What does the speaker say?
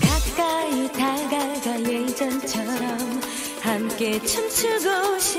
가까이 다가가 예전처럼 함께 춤추고 싶